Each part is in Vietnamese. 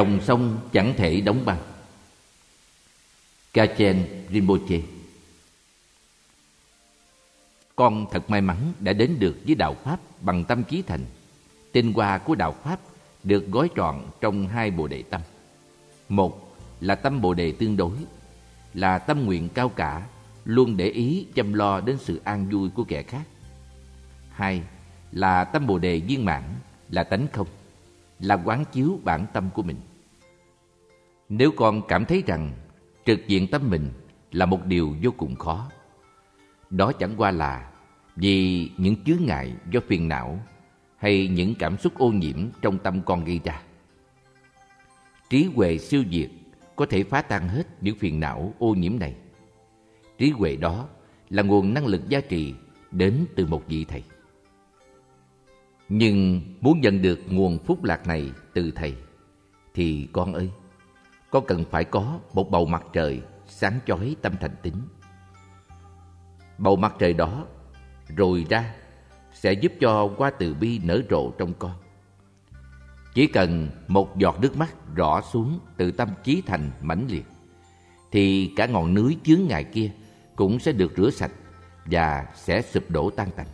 Dòng sông chẳng thể đóng băng Kachen Rinpoche Con thật may mắn đã đến được với Đạo Pháp bằng tâm trí thành. Tinh hoa của Đạo Pháp được gói trọn trong hai bồ đề tâm. Một là tâm bồ đề tương đối, là tâm nguyện cao cả, luôn để ý chăm lo đến sự an vui của kẻ khác. Hai là tâm bồ đề viên mãn, là tánh không, là quán chiếu bản tâm của mình. Nếu con cảm thấy rằng trực diện tâm mình là một điều vô cùng khó, đó chẳng qua là vì những chướng ngại do phiền não hay những cảm xúc ô nhiễm trong tâm con gây ra. Trí huệ siêu diệt có thể phá tan hết những phiền não ô nhiễm này. Trí huệ đó là nguồn năng lực giá trị đến từ một vị thầy. Nhưng muốn nhận được nguồn phúc lạc này từ thầy thì con ơi, con cần phải có một bầu mặt trời sáng chói tâm thành tính Bầu mặt trời đó rồi ra sẽ giúp cho hoa từ bi nở rộ trong con. Chỉ cần một giọt nước mắt rõ xuống từ tâm trí thành mãnh liệt, thì cả ngọn núi chướng ngại kia cũng sẽ được rửa sạch và sẽ sụp đổ tan tành.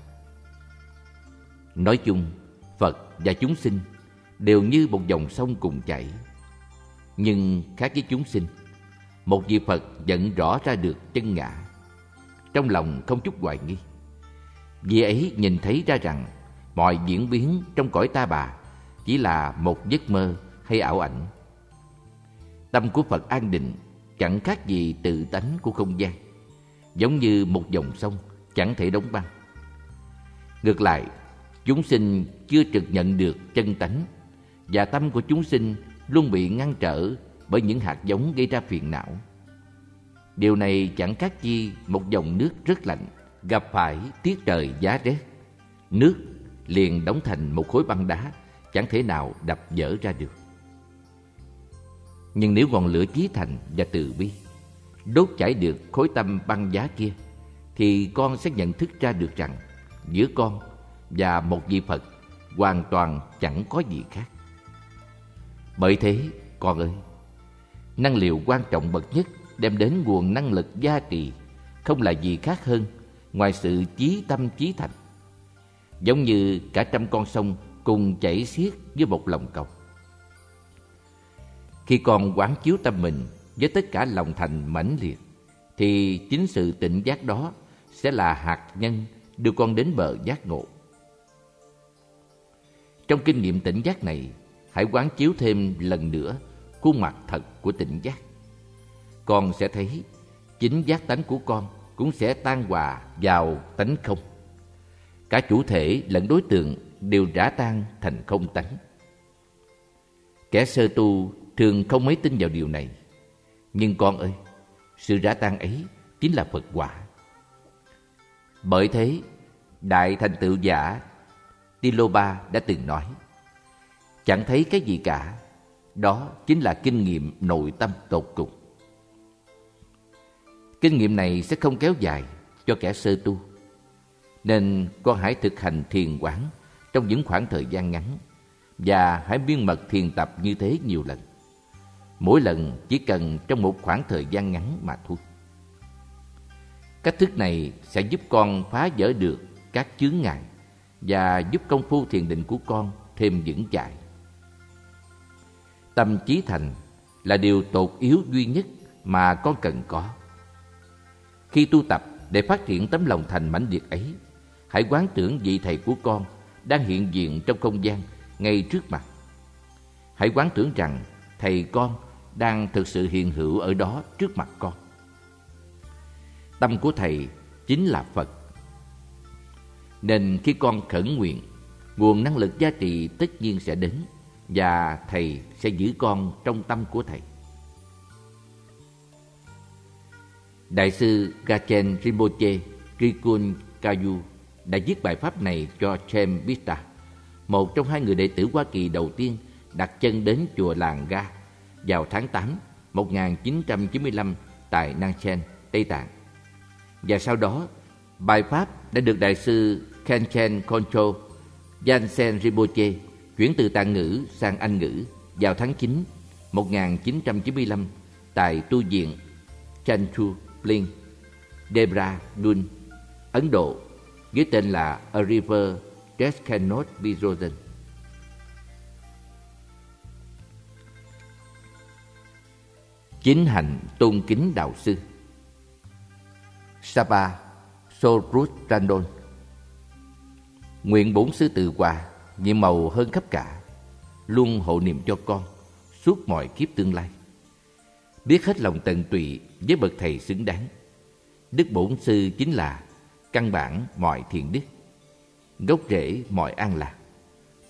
Nói chung, Phật và chúng sinh đều như một dòng sông cùng chảy. Nhưng khác với chúng sinh, một vị Phật nhận rõ ra được chân ngã. Trong lòng không chút hoài nghi. Vì ấy nhìn thấy ra rằng mọi diễn biến trong cõi ta bà chỉ là một giấc mơ hay ảo ảnh. Tâm của Phật an định chẳng khác gì tự tánh của không gian, giống như một dòng sông chẳng thể đóng băng. Ngược lại, chúng sinh chưa trực nhận được chân tánh và tâm của chúng sinh luôn bị ngăn trở bởi những hạt giống gây ra phiền não. Điều này chẳng khác chi một dòng nước rất lạnh gặp phải tiết trời giá rét. Nước liền đóng thành một khối băng đá, chẳng thể nào đập dở ra được. Nhưng nếu ngọn lửa chí thành và từ bi, đốt chảy được khối tâm băng giá kia, thì con sẽ nhận thức ra được rằng giữa con và một vị Phật hoàn toàn chẳng có gì khác. Bởi thế, con ơi, năng liệu quan trọng bậc nhất đem đến nguồn năng lực gia trì không là gì khác hơn ngoài sự chí tâm chí thành. Giống như cả trăm con sông cùng chảy xiết với một lòng cầu. Khi con quán chiếu tâm mình với tất cả lòng thành mãnh liệt, thì chính sự tỉnh giác đó sẽ là hạt nhân đưa con đến bờ giác ngộ. Trong kinh nghiệm tỉnh giác này, hãy quán chiếu thêm lần nữa khuôn mặt thật của tỉnh giác. Con sẽ thấy chính giác tánh của con cũng sẽ tan hòa vào tánh không. Cả chủ thể lẫn đối tượng đều rã tan thành không tánh. Kẻ sơ tu thường không mấy tin vào điều này. Nhưng con ơi, sự rã tan ấy chính là Phật quả. Bởi thế, Đại Thành Tựu Giả Tiloba đã từng nói Chẳng thấy cái gì cả, đó chính là kinh nghiệm nội tâm tột cùng. Kinh nghiệm này sẽ không kéo dài cho kẻ sơ tu. Nên con hãy thực hành thiền quán trong những khoảng thời gian ngắn và hãy biên mật thiền tập như thế nhiều lần. Mỗi lần chỉ cần trong một khoảng thời gian ngắn mà thôi. Cách thức này sẽ giúp con phá vỡ được các chướng ngại và giúp công phu thiền định của con thêm vững chãi. Tâm trí thành là điều tột yếu duy nhất mà con cần có. Khi tu tập để phát triển tấm lòng thành mãnh liệt ấy, hãy quán tưởng vị thầy của con đang hiện diện trong không gian ngay trước mặt. Hãy quán tưởng rằng thầy con đang thực sự hiện hữu ở đó trước mặt con. Tâm của thầy chính là Phật. Nên khi con khẩn nguyện, nguồn năng lực giá trị tất nhiên sẽ đến và thầy sẽ giữ con trong tâm của thầy. Đại sư Gachen Rinpoche Rikun Kayu đã viết bài pháp này cho Chem Bista, một trong hai người đệ tử Hoa Kỳ đầu tiên đặt chân đến chùa làng Ga vào tháng 8 1995 tại Nanchen, Tây Tạng. Và sau đó, bài pháp đã được đại sư Kenchen Concho Yansen Rinpoche chuyển từ tạng ngữ sang Anh ngữ vào tháng 9 1995 tại tu viện Chanchu Debra Dehradun, Ấn Độ với tên là A River That Cannot Be Frozen. Chính hành tôn kính đạo sư Sapa Sorut Randon Nguyện bốn sư từ hòa nhiệm màu hơn khắp cả, Luôn hộ niệm cho con, Suốt mọi kiếp tương lai. Biết hết lòng tận tụy với bậc thầy xứng đáng. Đức bổn sư chính là Căn bản mọi thiện đức, Gốc rễ mọi an lạc,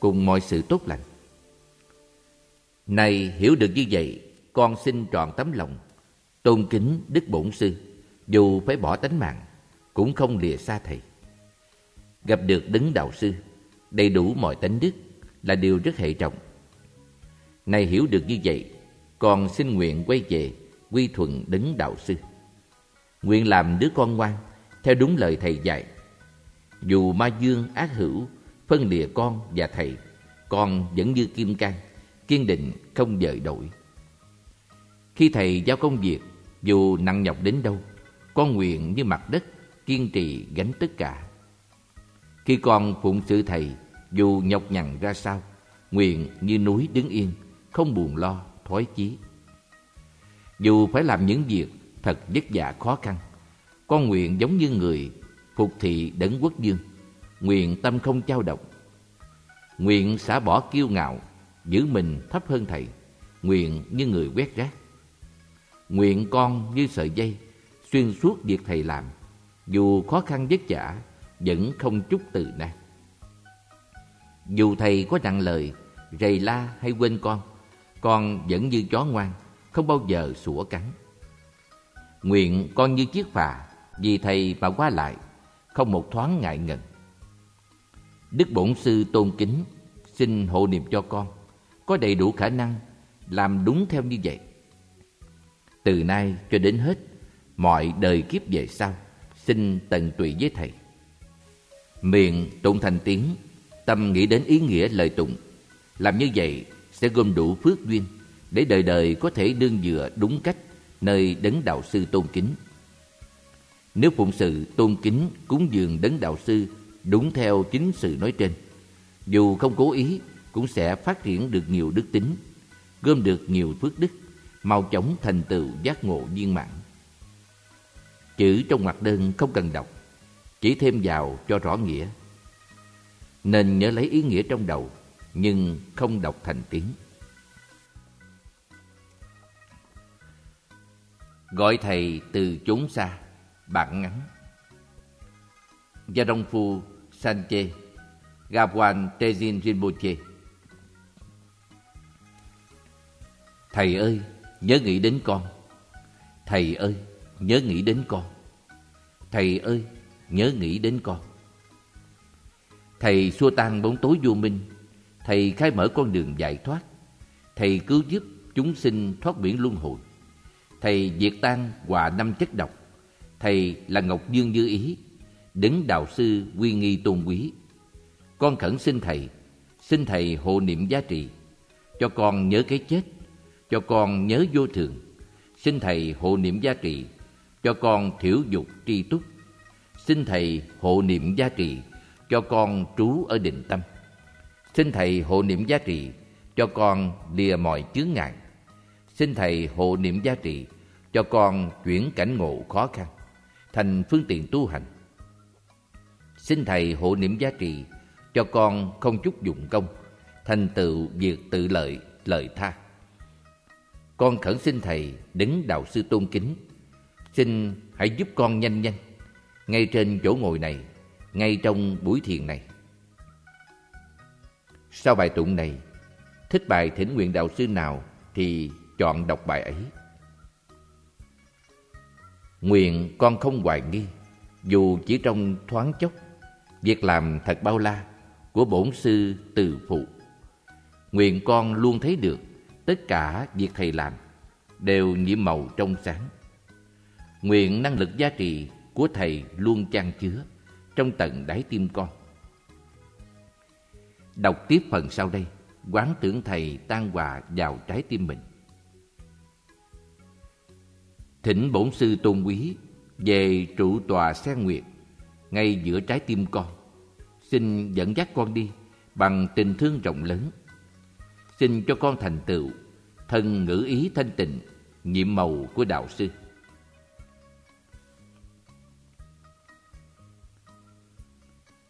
Cùng mọi sự tốt lành. Này hiểu được như vậy, Con xin trọn tấm lòng, Tôn kính Đức Bổn Sư, Dù phải bỏ tánh mạng, Cũng không lìa xa Thầy. Gặp được Đấng Đạo Sư Đầy đủ mọi tánh đức Là điều rất hệ trọng. Này hiểu được như vậy còn xin nguyện quay về Quy thuận Đấng Đạo Sư. Nguyện làm đứa con ngoan, Theo đúng lời Thầy dạy. Dù ma dương ác hữu, Phân lìa con và Thầy, Con vẫn như kim cang, Kiên định không dời đổi. Khi Thầy giao công việc, Dù nặng nhọc đến đâu, Con nguyện như mặt đất Kiên trì gánh tất cả. Khi con phụng sự Thầy Dù nhọc nhằn ra sao Nguyện như núi đứng yên Không buồn lo, thoái chí. Dù phải làm những việc Thật vất vả khó khăn Con nguyện giống như người Phục thị đấng quốc dương Nguyện tâm không trao động Nguyện xả bỏ kiêu ngạo Giữ mình thấp hơn Thầy Nguyện như người quét rác. Nguyện con như sợi dây Xuyên suốt việc Thầy làm Dù khó khăn vất vả vẫn không chút từ nan. Dù Thầy có nặng lời, Rầy la hay quên con Con vẫn như chó ngoan, Không bao giờ sủa cắn. Nguyện con như chiếc phà, Vì Thầy mà qua lại, Không một thoáng ngại ngần. Đức Bổn Sư tôn kính, Xin hộ niệm cho con, Có đầy đủ khả năng Làm đúng theo như vậy. Từ nay cho đến hết, Mọi đời kiếp về sau, Xin tận tụy với Thầy. Miệng tụng thành tiếng, Tâm nghĩ đến ý nghĩa lời tụng. Làm như vậy sẽ gom đủ phước duyên Để đời đời có thể đương dựa đúng cách Nơi đấng đạo sư tôn kính. Nếu phụng sự tôn kính cúng dường đấng đạo sư Đúng theo chính sự nói trên, Dù không cố ý Cũng sẽ phát triển được nhiều đức tính, Gom được nhiều phước đức, Mau chóng thành tựu giác ngộ viên mãn. Chữ trong mặt đơn không cần đọc. Chỉ thêm vào cho rõ nghĩa. Nên nhớ lấy ý nghĩa trong đầu Nhưng không đọc thành tiếng. Gọi thầy từ chốn xa Bản ngắn. Gia Đông Phu Sanche Gawan Tejin Rinpoche. Thầy ơi, nhớ nghĩ đến con. Thầy ơi, nhớ nghĩ đến con. Thầy ơi, nhớ nghĩ đến con. Thầy xua tan bóng tối vô minh, Thầy khai mở con đường giải thoát, Thầy cứu giúp chúng sinh thoát biển luân hồi, Thầy diệt tan hòa năm chất độc, Thầy là Ngọc Dương Như Ý Đứng đạo sư quy nghi tôn quý. Con khẩn xin Thầy Xin Thầy hộ niệm giá trị, Cho con nhớ cái chết, Cho con nhớ vô thường. Xin Thầy hộ niệm giá trị, Cho con thiểu dục tri túc. Xin Thầy hộ niệm giá trị Cho con trú ở định tâm. Xin Thầy hộ niệm giá trị Cho con lìa mọi chướng ngại. Xin Thầy hộ niệm giá trị Cho con chuyển cảnh ngộ khó khăn Thành phương tiện tu hành. Xin Thầy hộ niệm giá trị Cho con không chút dụng công Thành tựu việc tự lợi, lợi tha. Con khẩn xin Thầy đứng đạo sư tôn kính Xin hãy giúp con nhanh nhanh ngay trên chỗ ngồi này, Ngay trong buổi thiền này. Sau bài tụng này, Thích bài thỉnh nguyện đạo sư nào Thì chọn đọc bài ấy. Nguyện con không hoài nghi, Dù chỉ trong thoáng chốc, Việc làm thật bao la Của bổn sư từ phụ. Nguyện con luôn thấy được Tất cả việc thầy làm Đều nhiễm màu trong sáng. Nguyện năng lực giá trị của thầy luôn chan chứa Trong tận đáy tim con Đọc tiếp phần sau đây, Quán tưởng thầy tan hòa vào trái tim mình Thỉnh bổn sư tôn quý về trụ tòa sen nguyệt ngay giữa trái tim con. Xin dẫn dắt con đi bằng tình thương rộng lớn. Xin cho con thành tựu thân ngữ ý thanh tịnh, nhiệm màu của đạo sư.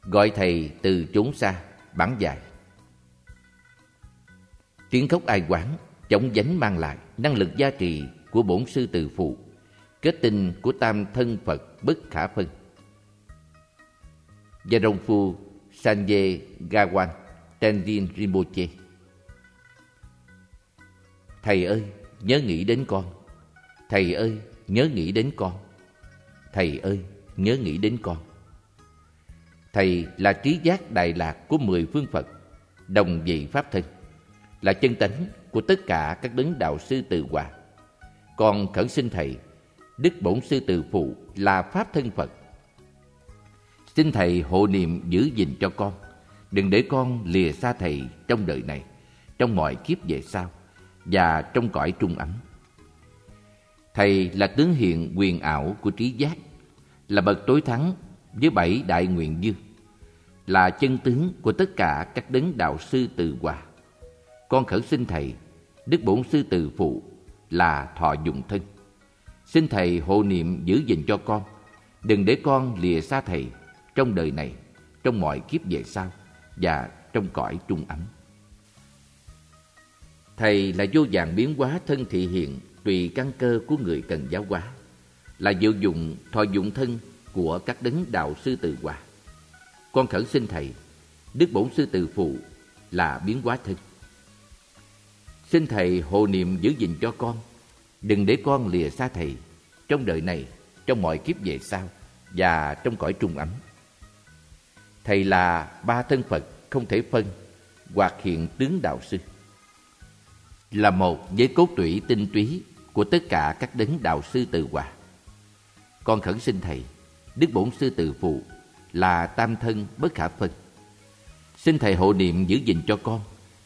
Gọi thầy từ chốn xa, bản dài. Tiếng khóc ai quán, chống dánh mang lại năng lực gia trì của bổn sư từ phụ, kết tinh của tam thân Phật bất khả phân. Gia đồng Phu Sanje Gawan Tenzin Rinpoche Thầy ơi, nhớ nghĩ đến con. Thầy ơi, nhớ nghĩ đến con. Thầy ơi, nhớ nghĩ đến con. Thầy là trí giác đại lạc của mười phương Phật, đồng vị Pháp thân, là chân tánh của tất cả các đấng đạo sư từ hòa. còn khẩn xin Thầy, Đức Bổn Sư Từ Phụ là Pháp thân Phật. Xin Thầy hộ niệm giữ gìn cho con, đừng để con lìa xa Thầy trong đời này, trong mọi kiếp về sau và trong cõi trung ấm. Thầy là tướng hiện quyền ảo của trí giác, là bậc tối thắng với bảy đại nguyện dương, là chân tướng của tất cả các đấng đạo sư từ hòa. Con khẩn xin Thầy, Đức Bổn Sư từ Phụ là thọ dụng thân. Xin Thầy hộ niệm giữ gìn cho con, đừng để con lìa xa Thầy trong đời này, trong mọi kiếp về sau và trong cõi trung ấm. Thầy là vô dạng biến hóa thân thị hiện tùy căn cơ của người cần giáo hóa, là diệu dụng thọ dụng thân của các đấng đạo sư từ hòa. Con khẩn xin Thầy, Đức Bổn Sư từ Phụ là biến hóa thân. Xin Thầy hộ niệm giữ gìn cho con, đừng để con lìa xa Thầy trong đời này, trong mọi kiếp về sau và trong cõi trung ấm. Thầy là ba thân Phật không thể phân, hoặc hiện tướng đạo sư là một với cốt tủy tinh túy của tất cả các đấng đạo sư từ hòa. Con khẩn xin Thầy, Đức Bổn Sư Từ Phụ là tam thân bất khả phân. Xin Thầy hộ niệm giữ gìn cho con,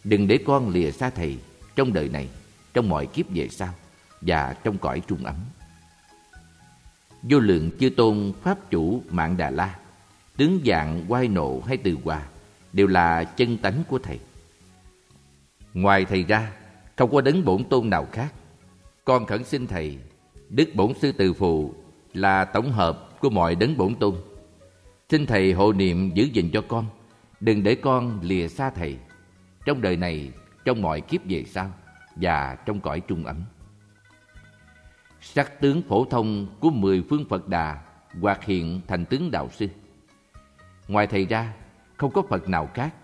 đừng để con lìa xa Thầy trong đời này, trong mọi kiếp về sau và trong cõi trung ấm. Vô lượng chư tôn Pháp chủ Mạng Đà La, tướng dạng quay nộ hay từ hòa đều là chân tánh của Thầy. Ngoài Thầy ra, không có đấng bổn tôn nào khác. Con khẩn xin Thầy, Đức Bổn Sư Từ Phụ là tổng hợp của mọi đấng bổn tôn. Xin Thầy hộ niệm giữ gìn cho con, đừng để con lìa xa Thầy trong đời này, trong mọi kiếp về sau và trong cõi trung ấm. Sắc tướng phổ thông của mười phương Phật Đà hoạt hiện thành tướng đạo sư. Ngoài Thầy ra, không có Phật nào khác.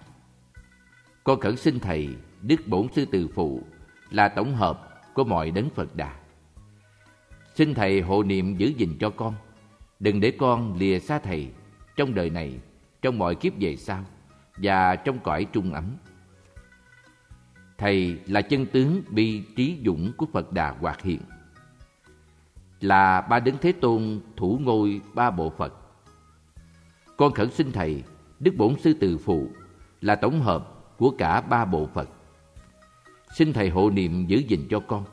Con khẩn xin Thầy, Đức Bổn Sư Từ Phụ là tổng hợp của mọi đấng Phật Đà. Xin Thầy hộ niệm giữ gìn cho con, đừng để con lìa xa Thầy trong đời này, trong mọi kiếp về sau và trong cõi trung ấm. Thầy là chân tướng bi trí dũng của Phật Đà hoạt hiện, là ba đấng Thế Tôn thủ ngôi ba bộ Phật. Con khẩn xin Thầy, Đức Bổn Sư Từ Phụ là tổng hợp của cả ba bộ Phật Xin Thầy hộ niệm giữ gìn cho con,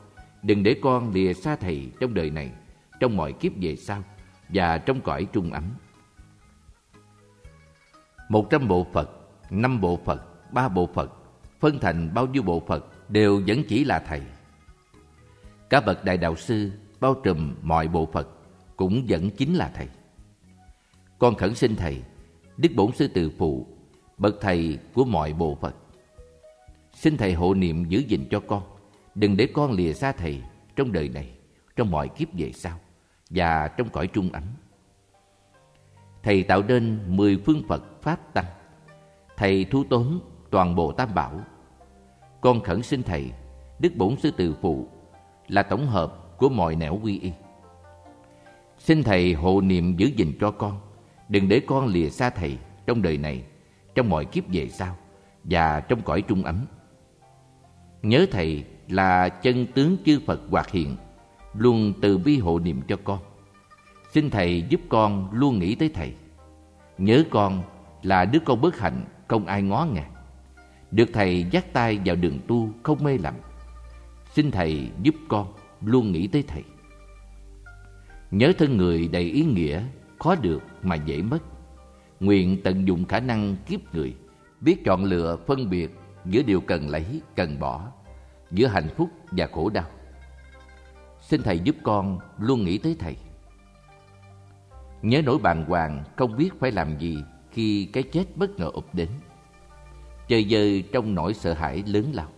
đừng để con lìa xa Thầy trong đời này, trong mọi kiếp về sau và trong cõi trung ấm. Một trăm bộ Phật, năm bộ Phật, ba bộ Phật, phân thành bao nhiêu bộ Phật đều vẫn chỉ là Thầy. cả bậc đại đạo sư bao trùm mọi bộ Phật cũng vẫn chính là Thầy. Con khẩn xin Thầy, Đức Bổn Sư Từ Phụ, bậc Thầy của mọi bộ Phật Xin Thầy hộ niệm giữ gìn cho con, đừng để con lìa xa Thầy trong đời này, trong mọi kiếp về sau và trong cõi trung ấm. Thầy tạo nên mười phương Phật Pháp Tăng. Thầy thu tốn toàn bộ Tam Bảo. Con khẩn xin Thầy, Đức Bổn Sư Từ Phụ là tổng hợp của mọi nẻo quy y. Xin Thầy hộ niệm giữ gìn cho con, đừng để con lìa xa Thầy trong đời này, trong mọi kiếp về sau và trong cõi trung ấm. Nhớ Thầy là chân tướng chư Phật hoạt hiện, luôn từ bi hộ niệm cho con. Xin Thầy giúp con luôn nghĩ tới Thầy. Nhớ con là đứa con bất hạnh, không ai ngó ngàng. Được Thầy dắt tay vào đường tu không mê lầm. Xin Thầy giúp con luôn nghĩ tới Thầy. Nhớ thân người đầy ý nghĩa, khó được mà dễ mất. Nguyện tận dụng khả năng kiếp người, biết chọn lựa phân biệt giữa điều cần lấy, cần bỏ, giữa hạnh phúc và khổ đau. Xin Thầy giúp con luôn nghĩ tới Thầy. Nhớ nỗi bàng hoàng không biết phải làm gì khi cái chết bất ngờ ập đến. Chơi dơi trong nỗi sợ hãi lớn lao.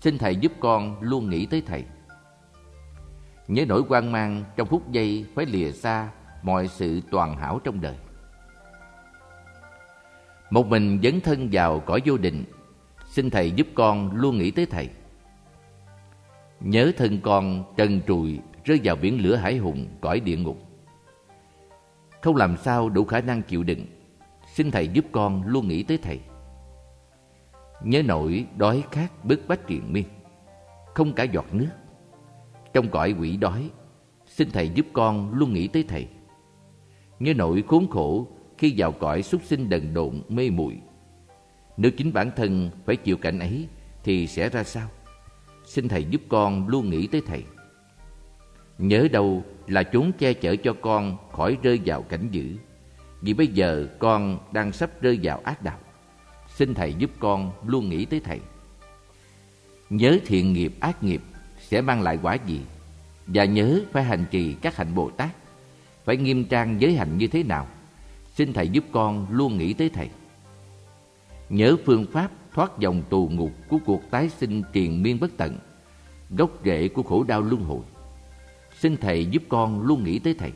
Xin Thầy giúp con luôn nghĩ tới Thầy. Nhớ nỗi quan mang trong phút giây phải lìa xa mọi sự toàn hảo trong đời. Một mình dấn thân vào cõi vô định, xin Thầy giúp con luôn nghĩ tới Thầy. Nhớ thân con trần trùi rơi vào biển lửa hải hùng cõi địa ngục. Không làm sao đủ khả năng chịu đựng, xin Thầy giúp con luôn nghĩ tới Thầy. Nhớ nỗi đói khát bức bách triền miên, không cả giọt nước. Trong cõi quỷ đói, xin Thầy giúp con luôn nghĩ tới Thầy. Nhớ nỗi khốn khổ khi vào cõi súc sinh đần độn mê muội nếu chính bản thân phải chịu cảnh ấy thì sẽ ra sao xin thầy giúp con luôn nghĩ tới thầy nhớ đâu là chốn che chở cho con khỏi rơi vào cảnh dữ. Vì bây giờ con đang sắp rơi vào ác đạo. Xin thầy giúp con luôn nghĩ tới thầy. Nhớ thiện nghiệp ác nghiệp sẽ mang lại quả gì? Và nhớ phải hành trì các hạnh bồ tát. Phải nghiêm trang giới hạnh như thế nào? Xin thầy giúp con luôn nghĩ tới thầy. Nhớ phương pháp thoát dòng tù ngục của cuộc tái sinh triền miên bất tận, gốc rễ của khổ đau luân hồi xin thầy giúp con luôn nghĩ tới thầy.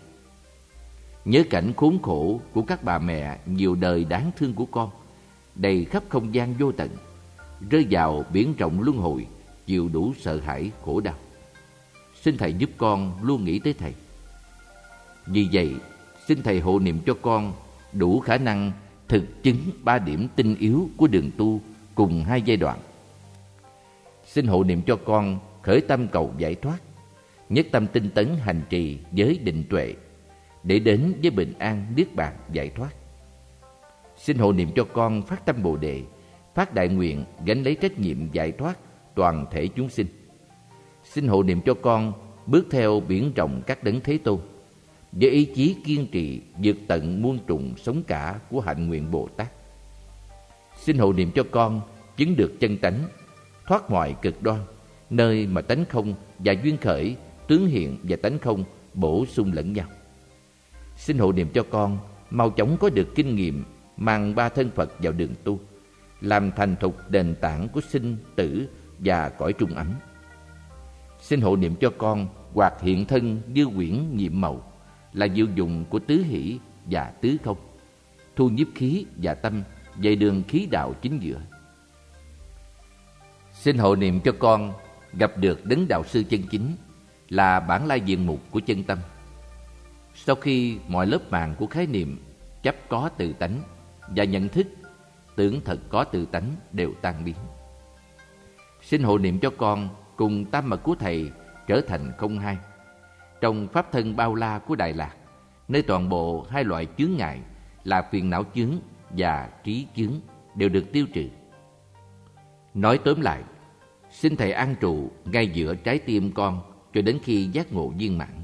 Nhớ cảnh khốn khổ của các bà mẹ nhiều đời đáng thương của con đầy khắp không gian vô tận rơi vào biển rộng luân hồi chịu đủ sợ hãi khổ đau. Xin thầy giúp con luôn nghĩ tới thầy. Vì vậy xin thầy hộ niệm cho con đủ khả năng thực chứng ba điểm tinh yếu của đường tu cùng hai giai đoạn. Xin hộ niệm cho con khởi tâm cầu giải thoát, nhất tâm tinh tấn hành trì với định tuệ để đến với bình an niết bàn giải thoát. Xin hộ niệm cho con phát tâm Bồ đề, phát đại nguyện gánh lấy trách nhiệm giải thoát toàn thể chúng sinh. Xin hộ niệm cho con bước theo biển rộng các đấng Thế Tôn với ý chí kiên trì vượt tận muôn trùng sống cả của hạnh nguyện Bồ Tát. Xin hộ niệm cho con chứng được chân tánh, thoát mọi cực đoan, nơi mà tánh không và duyên khởi, tướng hiện và tánh không bổ sung lẫn nhau. Xin hộ niệm cho con mau chóng có được kinh nghiệm mang ba thân Phật vào đường tu, làm thành thục nền tảng của sinh tử và cõi trung ấm. Xin hộ niệm cho con hoạt hiện thân như quyển nhiệm màu, là diệu dụng của tứ hỷ và tứ không thu nhiếp khí và tâm về đường khí đạo chính giữa xin hộ niệm cho con gặp được đấng đạo sư chân chính là bản lai diện mục của chân tâm. Sau khi mọi lớp màng của khái niệm chấp có tự tánh và nhận thức tưởng thật có tự tánh đều tan biến. Xin hộ niệm cho con cùng tam mật của thầy trở thành không hai. Trong pháp thân bao la của Đại Lạc, nơi toàn bộ hai loại chướng ngại là phiền não chướng và trí chướng đều được tiêu trừ. Nói tóm lại, xin Thầy an trụ ngay giữa trái tim con cho đến khi giác ngộ viên mãn.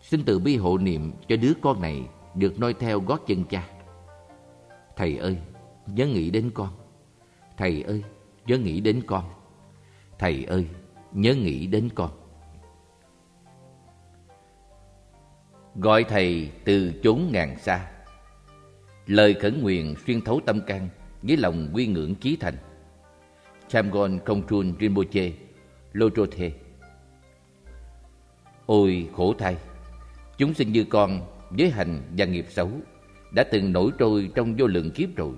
Xin từ bi hộ niệm cho đứa con này được noi theo gót chân cha. Thầy ơi, nhớ nghĩ đến con. Thầy ơi, nhớ nghĩ đến con. Thầy ơi, nhớ nghĩ đến con. gọi thầy từ chốn ngàn xa lời khẩn nguyện xuyên thấu tâm can với lòng quy ngưỡng chí thành chamgon kongtrul rinpoche lojothe ôi khổ thay chúng sinh như con với hành và nghiệp xấu đã từng nổi trôi trong vô lượng kiếp rồi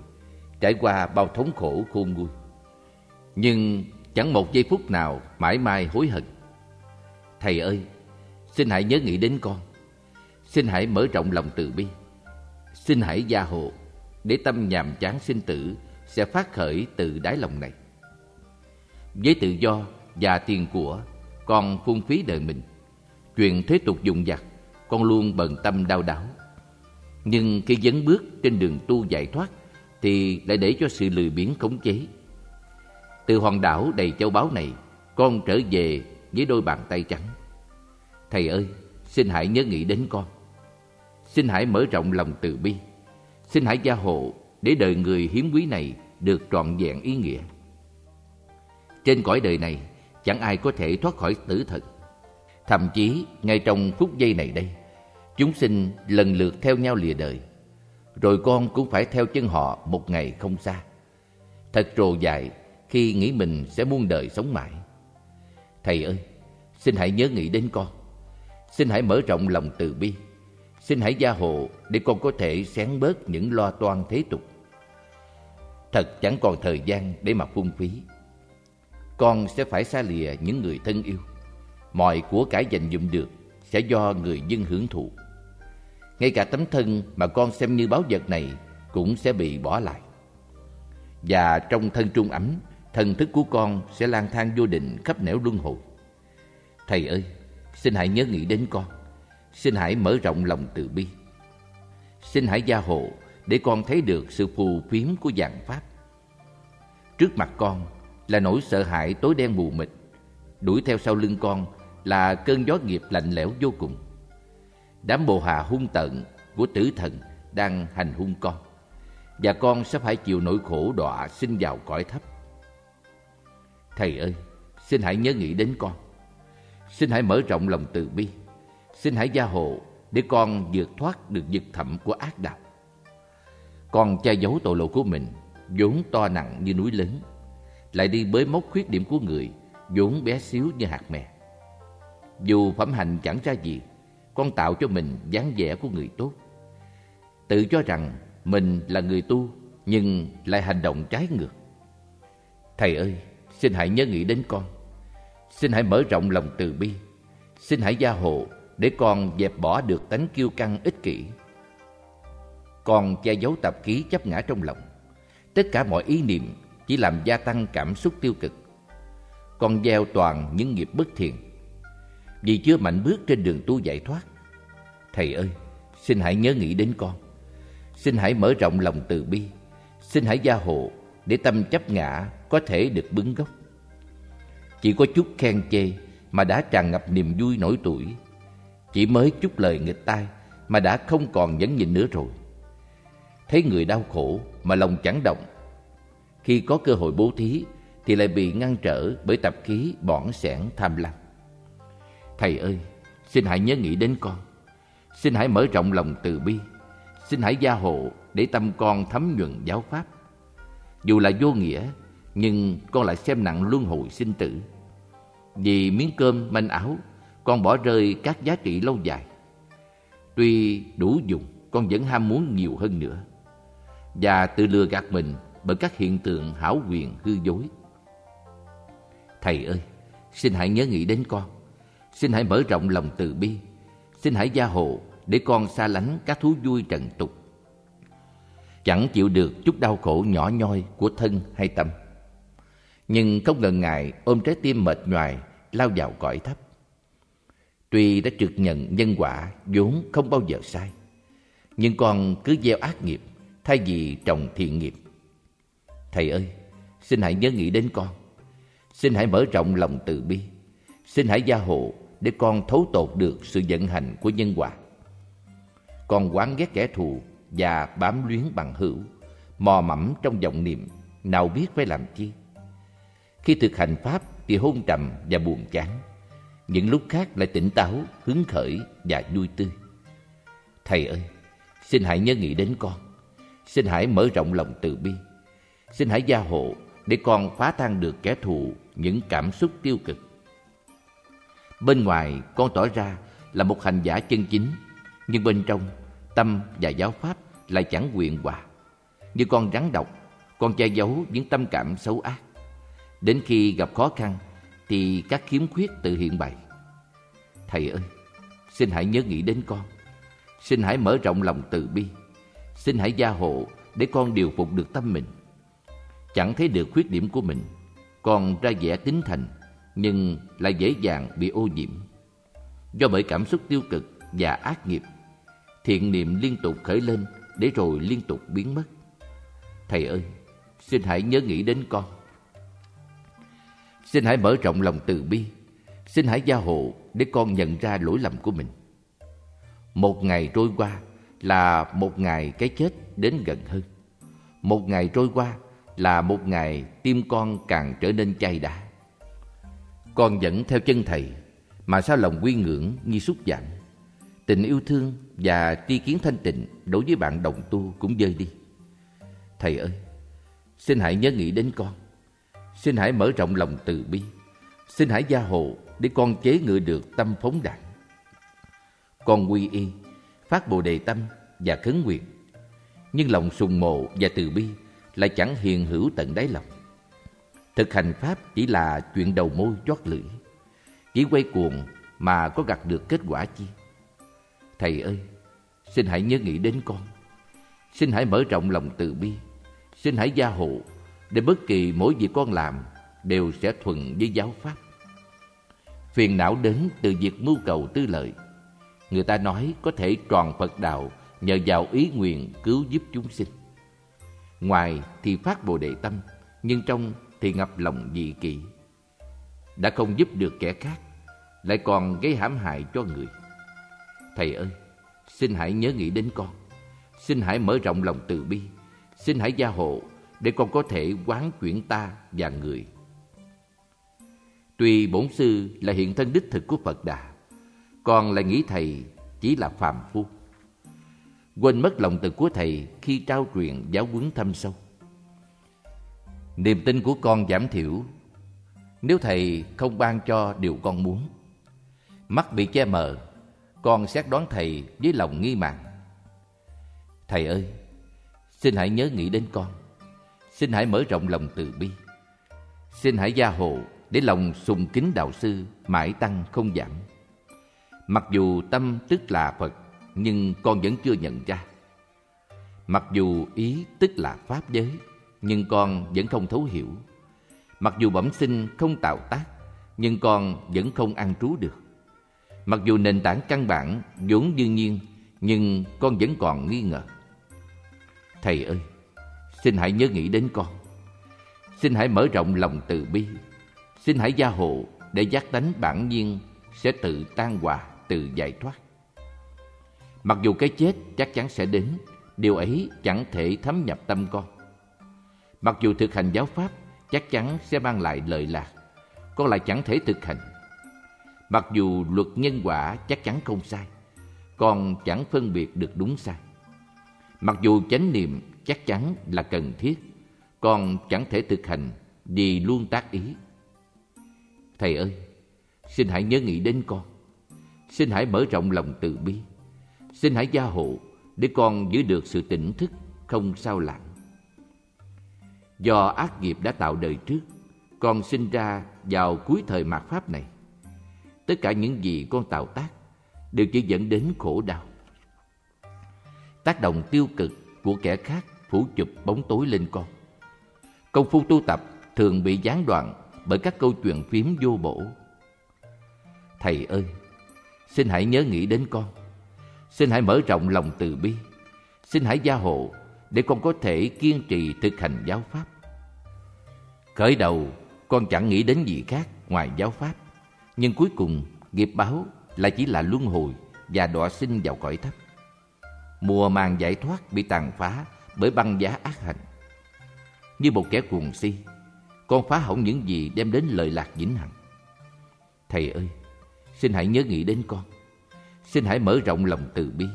trải qua bao thống khổ khôn nguôi nhưng chẳng một giây phút nào mãi mai hối hận thầy ơi xin hãy nhớ nghĩ đến con Xin hãy mở rộng lòng từ bi. Xin hãy gia hộ để tâm nhàm chán sinh tử sẽ phát khởi từ đáy lòng này. Với tự do và tiền của, con phung phí đời mình. Chuyện thế tục dùng dặt, con luôn bận tâm đau đáu. Nhưng khi dấn bước trên đường tu giải thoát, thì lại để cho sự lười biếng khống chế. Từ hòn đảo đầy châu báu này, con trở về với đôi bàn tay trắng. Thầy ơi, xin hãy nhớ nghĩ đến con. Xin hãy mở rộng lòng từ bi. Xin hãy gia hộ để đời người hiếm quý này được trọn vẹn ý nghĩa. Trên cõi đời này, chẳng ai có thể thoát khỏi tử thần. Thậm chí, ngay trong phút giây này đây, chúng sinh lần lượt theo nhau lìa đời. Rồi con cũng phải theo chân họ một ngày không xa. Thật rồ dại khi nghĩ mình sẽ muôn đời sống mãi. Thầy ơi, xin hãy nhớ nghĩ đến con. Xin hãy mở rộng lòng từ bi. Xin hãy gia hộ để con có thể xén bớt những lo toan thế tục. Thật chẳng còn thời gian để mà phung phí. Con sẽ phải xa lìa những người thân yêu. Mọi của cải dành dụm được sẽ do người dân hưởng thụ. Ngay cả tấm thân mà con xem như báo vật này cũng sẽ bị bỏ lại. Và trong thân trung ấm, thần thức của con sẽ lang thang vô định khắp nẻo luân hồi. Thầy ơi, xin hãy nhớ nghĩ đến con. Xin hãy mở rộng lòng từ bi. Xin hãy gia hộ để con thấy được sự phù phiếm của dạng Pháp. Trước mặt con là nỗi sợ hãi tối đen mù mịt. Đuổi theo sau lưng con là cơn gió nghiệp lạnh lẽo vô cùng. Đám bồ hà hung tận của tử thần đang hành hung con. Và con sẽ phải chịu nỗi khổ đọa sinh vào cõi thấp. Thầy ơi, xin hãy nhớ nghĩ đến con. Xin hãy mở rộng lòng từ bi. Xin hãy gia hộ để con vượt thoát được vực thẳm của ác đạo. Con che giấu tội lỗi của mình, vốn to nặng như núi lớn, lại đi bới móc khuyết điểm của người, vốn bé xíu như hạt mè. Dù phẩm hạnh chẳng ra gì, con tạo cho mình dáng vẻ của người tốt. Tự cho rằng mình là người tu, nhưng lại hành động trái ngược. Thầy ơi, xin hãy nhớ nghĩ đến con. Xin hãy mở rộng lòng từ bi. Xin hãy gia hộ để con dẹp bỏ được tánh kiêu căng ích kỷ. Con che giấu tạp ký chấp ngã trong lòng. Tất cả mọi ý niệm chỉ làm gia tăng cảm xúc tiêu cực. Con gieo toàn những nghiệp bất thiện. Vì chưa mạnh bước trên đường tu giải thoát. Thầy ơi, xin hãy nhớ nghĩ đến con. Xin hãy mở rộng lòng từ bi. Xin hãy gia hộ để tâm chấp ngã có thể được bứng gốc. Chỉ có chút khen chê mà đã tràn ngập niềm vui nổi tuổi. Chỉ mới chút lời nghịch tai mà đã không còn nhẫn nhịn nữa rồi. Thấy người đau khổ mà lòng chẳng động. Khi có cơ hội bố thí thì lại bị ngăn trở bởi tập khí bỏng sẻn tham lam. Thầy ơi, xin hãy nhớ nghĩ đến con. Xin hãy mở rộng lòng từ bi. Xin hãy gia hộ để tâm con thấm nhuận giáo pháp. Dù là vô nghĩa, nhưng con lại xem nặng luân hồi sinh tử. Vì miếng cơm manh áo, con bỏ rơi các giá trị lâu dài. Tuy đủ dùng, con vẫn ham muốn nhiều hơn nữa. Và tự lừa gạt mình bởi các hiện tượng hảo quyền hư dối. Thầy ơi, xin hãy nhớ nghĩ đến con. Xin hãy mở rộng lòng từ bi. Xin hãy gia hộ để con xa lánh các thú vui trần tục. Chẳng chịu được chút đau khổ nhỏ nhoi của thân hay tâm. Nhưng không ngần ngại ôm trái tim mệt nhoài lao vào cõi thấp. Tuy đã trực nhận nhân quả vốn không bao giờ sai, nhưng con cứ gieo ác nghiệp thay vì trồng thiện nghiệp. Thầy ơi, xin hãy nhớ nghĩ đến con. Xin hãy mở rộng lòng từ bi. Xin hãy gia hộ để con thấu tột được sự vận hành của nhân quả. Con quán ghét kẻ thù và bám luyến bằng hữu, mò mẫm trong vọng niệm, nào biết phải làm chi. Khi thực hành Pháp thì hôn trầm và buồn chán. Những lúc khác lại tỉnh táo, hứng khởi và vui tươi. Thầy ơi, xin hãy nhớ nghĩ đến con. Xin hãy mở rộng lòng từ bi. Xin hãy gia hộ để con phá tan được kẻ thù những cảm xúc tiêu cực. Bên ngoài con tỏ ra là một hành giả chân chính, nhưng bên trong tâm và giáo pháp lại chẳng quyện hòa. Như con rắn độc, con che giấu những tâm cảm xấu ác. Đến khi gặp khó khăn thì các khiếm khuyết tự hiện bày. Thầy ơi, xin hãy nhớ nghĩ đến con. Xin hãy mở rộng lòng từ bi. Xin hãy gia hộ để con điều phục được tâm mình. Chẳng thấy được khuyết điểm của mình, còn ra vẻ tính thành, nhưng lại dễ dàng bị ô nhiễm. Do bởi cảm xúc tiêu cực và ác nghiệp, thiện niệm liên tục khởi lên để rồi liên tục biến mất. Thầy ơi, xin hãy nhớ nghĩ đến con. Xin hãy mở rộng lòng từ bi. Xin hãy gia hộ để con nhận ra lỗi lầm của mình. Một ngày trôi qua là một ngày cái chết đến gần hơn. Một ngày trôi qua là một ngày tim con càng trở nên chay đá. Con vẫn theo chân thầy, mà sao lòng quy ngưỡng như xúc giảm. Tình yêu thương và tri kiến thanh tịnh đối với bạn đồng tu cũng rơi đi. Thầy ơi, xin hãy nhớ nghĩ đến con. Xin hãy mở rộng lòng từ bi. Xin hãy gia hộ để con chế ngự được tâm phóng đẳng. Con quy y, phát bồ đề tâm và khấn nguyện. Nhưng lòng sùng mộ và từ bi lại chẳng hiền hữu tận đáy lòng. Thực hành Pháp chỉ là chuyện đầu môi chót lưỡi. Chỉ quay cuồng mà có gặt được kết quả chi? Thầy ơi, xin hãy nhớ nghĩ đến con. Xin hãy mở rộng lòng từ bi. Xin hãy gia hộ để bất kỳ mỗi việc con làm đều sẽ thuận với giáo Pháp. Phiền não đến từ việc mưu cầu tư lợi. Người ta nói có thể tròn Phật đạo nhờ vào ý nguyện cứu giúp chúng sinh. Ngoài thì phát bồ đề tâm, nhưng trong thì ngập lòng dị kỵ, Đã không giúp được kẻ khác, lại còn gây hãm hại cho người. Thầy ơi, xin hãy nhớ nghĩ đến con. Xin hãy mở rộng lòng từ bi. Xin hãy gia hộ để con có thể quán chuyển ta và người. Tuy bổn sư là hiện thân đích thực của Phật Đà, con lại nghĩ thầy chỉ là phàm phu. Quên mất lòng từ của thầy khi trao truyền giáo huấn thâm sâu. Niềm tin của con giảm thiểu nếu thầy không ban cho điều con muốn. Mắt bị che mờ, con xét đoán thầy với lòng nghi mạn. Thầy ơi, xin hãy nhớ nghĩ đến con. Xin hãy mở rộng lòng từ bi. Xin hãy gia hộ để lòng sùng kính đạo sư mãi tăng không giảm. Mặc dù tâm tức là Phật, nhưng con vẫn chưa nhận ra. Mặc dù ý tức là Pháp giới, nhưng con vẫn không thấu hiểu. Mặc dù bẩm sinh không tạo tác, nhưng con vẫn không ăn trú được. Mặc dù nền tảng căn bản vốn đương nhiên, nhưng con vẫn còn nghi ngờ. Thầy ơi, xin hãy nhớ nghĩ đến con. Xin hãy mở rộng lòng từ bi. Xin hãy gia hộ để giác tánh bản nhiên sẽ tự tan hòa, tự giải thoát. Mặc dù cái chết chắc chắn sẽ đến, điều ấy chẳng thể thấm nhập tâm con. Mặc dù thực hành giáo pháp chắc chắn sẽ mang lại lợi lạc, con lại chẳng thể thực hành. Mặc dù luật nhân quả chắc chắn không sai, con chẳng phân biệt được đúng sai. Mặc dù chánh niệm chắc chắn là cần thiết, con chẳng thể thực hành vì luôn tác ý. Thầy ơi, xin hãy nhớ nghĩ đến con. Xin hãy mở rộng lòng từ bi. Xin hãy gia hộ để con giữ được sự tỉnh thức, không sao lãng. Do ác nghiệp đã tạo đời trước, con sinh ra vào cuối thời mạt Pháp này. Tất cả những gì con tạo tác đều chỉ dẫn đến khổ đau. Tác động tiêu cực của kẻ khác phủ chụp bóng tối lên con. Công phu tu tập thường bị gián đoạn bởi các câu chuyện phím vô bổ. Thầy ơi, xin hãy nhớ nghĩ đến con. Xin hãy mở rộng lòng từ bi. Xin hãy gia hộ để con có thể kiên trì thực hành giáo pháp. Khởi đầu, con chẳng nghĩ đến gì khác ngoài giáo pháp. Nhưng cuối cùng, nghiệp báo lại chỉ là luân hồi và đọa sinh vào cõi thấp. Mùa màng giải thoát bị tàn phá bởi băng giá ác hành. Như một kẻ cuồng si, con phá hỏng những gì đem đến lợi lạc vĩnh hằng. Thầy ơi, xin hãy nhớ nghĩ đến con. Xin hãy mở rộng lòng từ bi.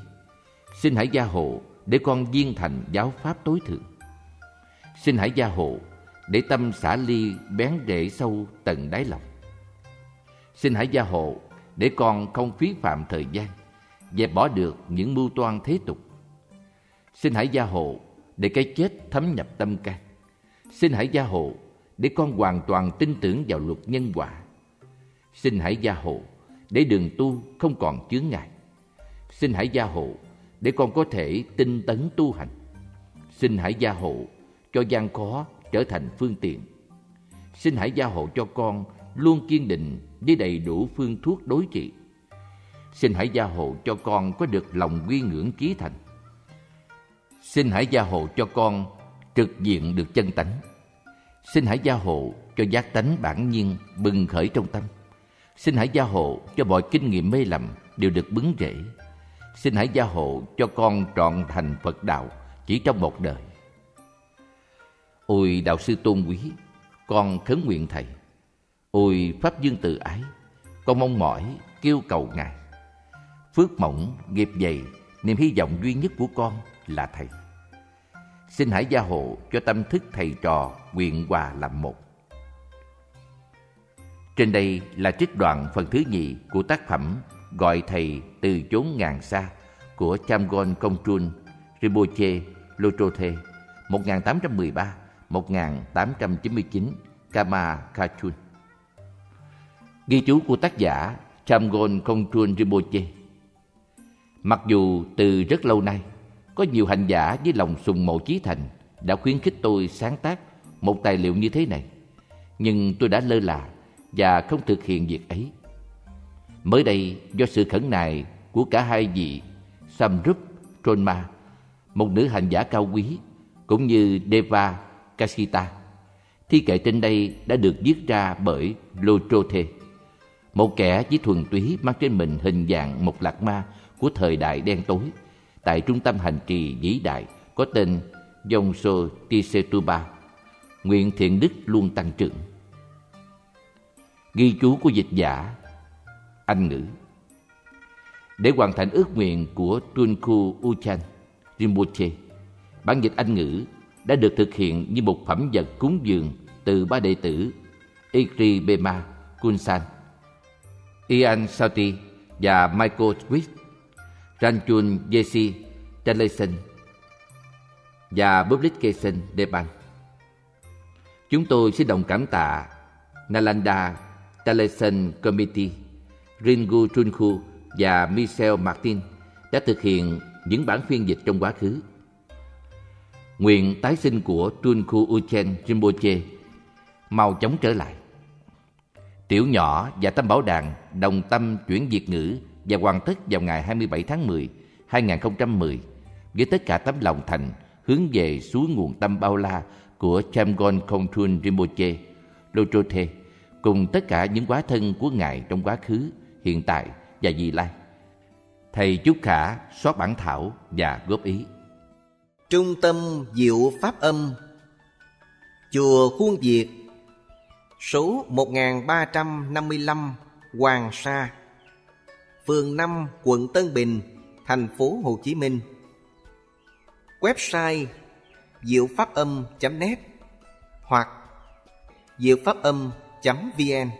Xin hãy gia hộ để con viên thành giáo pháp tối thượng. Xin hãy gia hộ để tâm xả ly bén rễ sâu tận đáy lòng. Xin hãy gia hộ để con không phí phạm thời gian, dẹp bỏ được những mưu toan thế tục. Xin hãy gia hộ để cái chết thấm nhập tâm can. Xin hãy gia hộ để con hoàn toàn tin tưởng vào luật nhân quả. Xin hãy gia hộ để đường tu không còn chướng ngại. Xin hãy gia hộ để con có thể tinh tấn tu hành. Xin hãy gia hộ cho gian khó trở thành phương tiện. Xin hãy gia hộ cho con luôn kiên định với đầy đủ phương thuốc đối trị. Xin hãy gia hộ cho con có được lòng quy ngưỡng chí thành. Xin hãy gia hộ cho con trực diện được chân tánh. Xin hãy gia hộ cho giác tánh bản nhiên bừng khởi trong tâm. Xin hãy gia hộ cho mọi kinh nghiệm mê lầm đều được bứng rễ xin hãy gia hộ cho con trọn thành Phật đạo chỉ trong một đời. Ôi đạo sư tôn quý, con khấn nguyện thầy. Ôi pháp dương từ ái, con mong mỏi kêu cầu ngài. Phước mỏng, nghiệp dày, niềm hy vọng duy nhất của con là thầy. Xin hãy gia hộ cho tâm thức thầy trò nguyện hòa làm một. Trên đây là trích đoạn phần thứ nhì của tác phẩm Gọi Thầy từ chốn ngàn xa của Chamgon Kongtrun Rinpoche Lotothe 1813-1899 Kama Kachun. Ghi chú của tác giả Chamgon Kongtrun Rinpoche Mặc dù từ rất lâu nay, có nhiều hành giả với lòng sùng mộ chí thành đã khuyến khích tôi sáng tác một tài liệu như thế này, nhưng tôi đã lơ là và không thực hiện việc ấy. Mới đây, do sự khẩn nài của cả hai vị Samrup Tronma, một nữ hành giả cao quý, cũng như Deva Kasita, thi kệ trên đây đã được viết ra bởi Lotrothe, một kẻ chỉ thuần túy mang trên mình hình dạng một lạc ma của thời đại đen tối tại trung tâm hành trì vĩ đại có tên Yongso Tisetuba. Nguyện thiện đức luôn tăng trưởng. Ghi chú của dịch giả anh ngữ Để hoàn thành ước nguyện của Tunku Uchan Rinpoche, bản dịch Anh ngữ đã được thực hiện như một phẩm vật cúng dường từ ba đệ tử Ikri Bema Kunsan, Ian Sauti và Michael Swift Ranjun Jesse Teleson và Publication Deban. Chúng tôi xin đồng cảm tạ Nalanda Teleson Committee, Ringu Junku và Michel Martin đã thực hiện những bản phiên dịch trong quá khứ. Nguyện tái sinh của Junku Uchen Rinpoche mau chóng trở lại. Tiểu nhỏ và Tâm Bảo Đàn đồng tâm chuyển Việt ngữ và hoàn tất vào ngày 27 tháng 10, 2010 với tất cả tấm lòng thành hướng về suối nguồn tâm bao la của Chamgon Kongtrul Rinpoche, Lotothe cùng tất cả những quá thân của Ngài trong quá khứ, hiện tại và vị lai. Thầy Chúc Khả soát bản thảo và góp ý. Trung tâm Diệu Pháp Âm Chùa Khuôn Việt Số 1355 Hoàng Sa phường 5, quận Tân Bình, thành phố Hồ Chí Minh. Website diệu pháp âm.net hoặc diệu pháp âm.vn